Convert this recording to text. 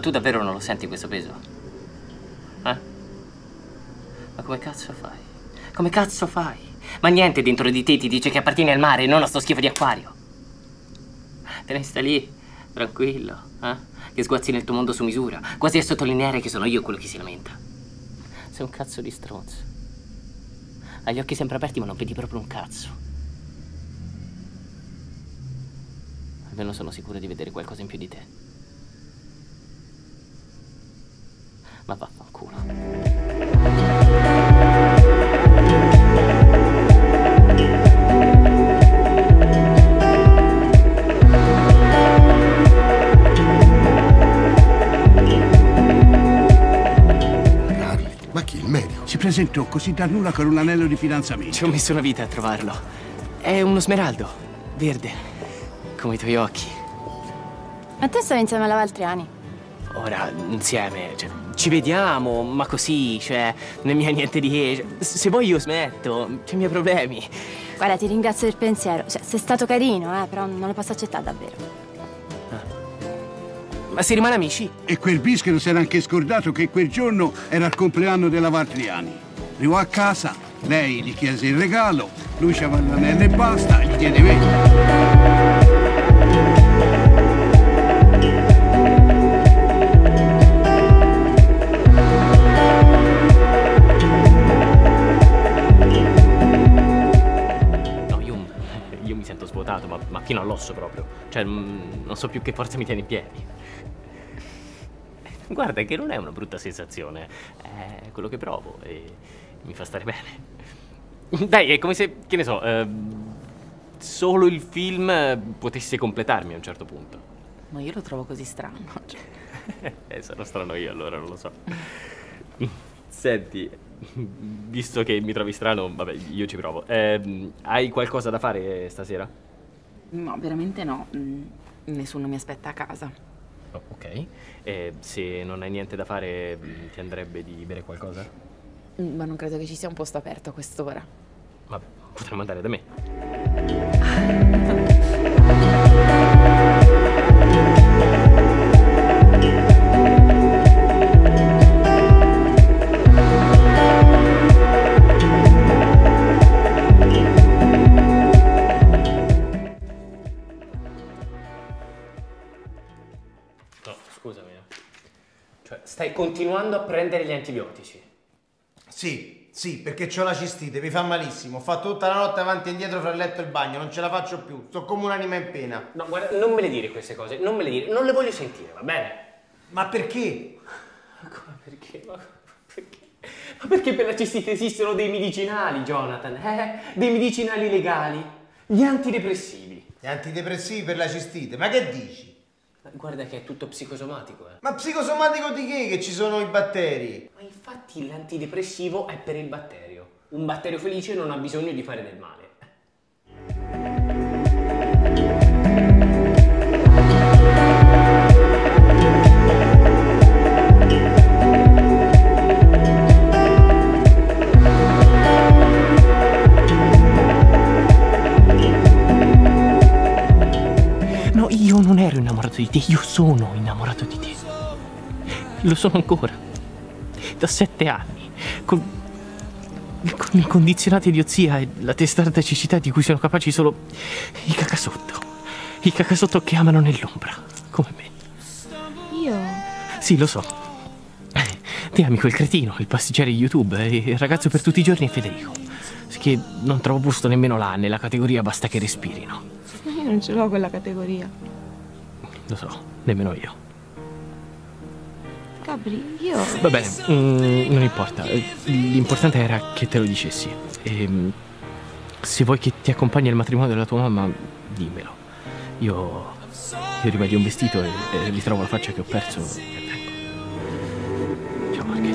tu davvero non lo senti questo peso? Eh? Ma come cazzo fai? Come cazzo fai? Ma niente dentro di te ti dice che appartieni al mare e non a sto schifo di acquario. Te ne stai lì, tranquillo, eh? Che sguazzi nel tuo mondo su misura, quasi a sottolineare che sono io quello che si lamenta. Sei un cazzo di stronzo. Hai gli occhi sempre aperti ma non vedi proprio un cazzo. Almeno sono sicuro di vedere qualcosa in più di te. Ma vaffanculo. Carli, ma chi? Il medico? Si presentò così da nulla con un anello di fidanzamento. Ci ho messo una vita a trovarlo. È uno smeraldo, verde, come i tuoi occhi. Ma te stavi insieme alla Valtriani? Ora, insieme, cioè, ci vediamo, ma così, cioè, non mi ha niente di che. Se vuoi io smetto, c'ho i miei problemi. Guarda, ti ringrazio del pensiero. Cioè, sei stato carino, eh, però non lo posso accettare davvero. Ma si rimane amici? E quel bischero si era anche scordato che quel giorno era il compleanno della Valtriani. Arrivò a casa, lei gli chiese il regalo, lui c'aveva l'anello e basta, gli diede me. Fino all'osso proprio. Cioè, mm, non so più che forza mi tiene in piedi. Guarda che non è una brutta sensazione, è quello che provo e mi fa stare bene. Dai, è come se, che ne so, eh, solo il film potesse completarmi a un certo punto. Ma io lo trovo così strano. Cioè. Eh, sarò strano io allora, non lo so. Senti, visto che mi trovi strano, vabbè, io ci provo. Ehm, hai qualcosa da fare stasera? No, veramente no. Mm, Nessuno mi aspetta a casa. Oh, ok. E se non hai niente da fare, mm, ti andrebbe di bere qualcosa? Mm, Ma non credo che ci sia un posto aperto a quest'ora. Vabbè, potremmo andare da me. stai continuando a prendere gli antibiotici. Sì, sì, perché ho la cistite, mi fa malissimo. Ho fatto tutta la notte avanti e indietro fra il letto e il bagno, non ce la faccio più. Sto come un'anima in pena. No, guarda, non me le dire queste cose, non me le dire, non le voglio sentire, va bene? Ma perché? Come perché? Ma perché? Ma perché per la cistite esistono dei medicinali, Jonathan? Eh? Dei medicinali legali? Gli antidepressivi. Gli antidepressivi per la cistite, ma che dici? Guarda che è tutto psicosomatico, eh. Ma psicosomatico di che che ci sono i batteri? Ma infatti l'antidepressivo è per il batterio. Un batterio felice non ha bisogno di fare del male. Te, io sono innamorato di te. Lo sono ancora. Da sette anni. Con, con il condizionato idiozia e la testarda cecità di cui sono capaci solo i cacasotto. I cacasotto che amano nell'ombra, come me. Io. Sì, lo so. Te ami quel cretino, il pasticcere di YouTube, e il ragazzo per tutti i giorni è Federico. Che non trovo posto nemmeno là, nella categoria basta che respirino. Io non ce l'ho quella categoria. Lo so, nemmeno io. Gabri, io. Va bene, mm, non importa. L'importante era che te lo dicessi. E, se vuoi che ti accompagni al matrimonio della tua mamma, dimmelo. Io, io rimedio un vestito e, e ritrovo la faccia che ho perso e vengo. Ciao Marche.